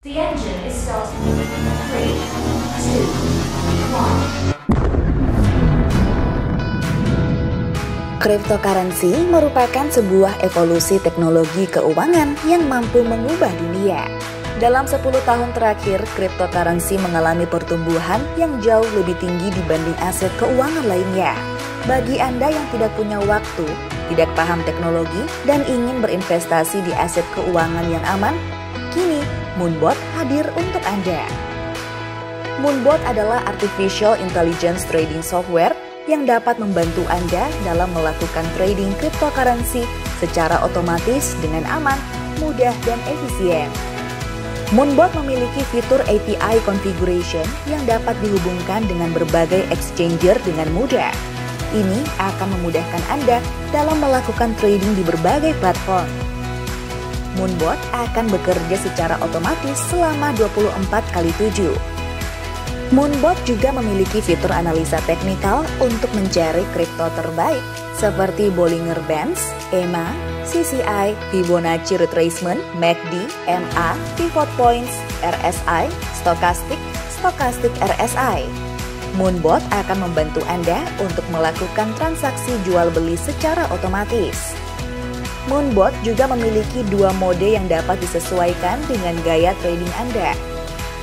The engine. Cryptocurrency merupakan sebuah evolusi teknologi keuangan yang mampu mengubah dunia. Dalam 10 tahun terakhir, cryptocurrency mengalami pertumbuhan yang jauh lebih tinggi dibanding aset keuangan lainnya. Bagi Anda yang tidak punya waktu, tidak paham teknologi, dan ingin berinvestasi di aset keuangan yang aman, kini Moonbot hadir untuk Anda. Moonbot adalah artificial intelligence trading software yang dapat membantu Anda dalam melakukan trading cryptocurrency secara otomatis dengan aman, mudah, dan efisien. Moonbot memiliki fitur API configuration yang dapat dihubungkan dengan berbagai exchanger dengan mudah. Ini akan memudahkan Anda dalam melakukan trading di berbagai platform. Moonbot akan bekerja secara otomatis selama 24 kali 7. Moonbot juga memiliki fitur analisa teknikal untuk mencari kripto terbaik seperti Bollinger Bands, EMA, CCI, Fibonacci Retracement, MACD, MA, Pivot Points, RSI, Stochastic, Stochastic RSI. Moonbot akan membantu Anda untuk melakukan transaksi jual beli secara otomatis. Moonbot juga memiliki dua mode yang dapat disesuaikan dengan gaya trading Anda.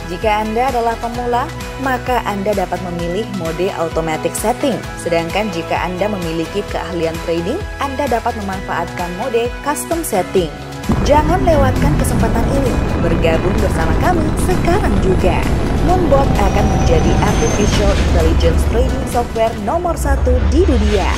Jika Anda adalah pemula, maka Anda dapat memilih mode automatic setting. Sedangkan jika Anda memiliki keahlian trading, Anda dapat memanfaatkan mode custom setting. Jangan lewatkan kesempatan ini. Bergabung bersama kami sekarang juga. Moonbot akan menjadi artificial intelligence trading software nomor satu di dunia.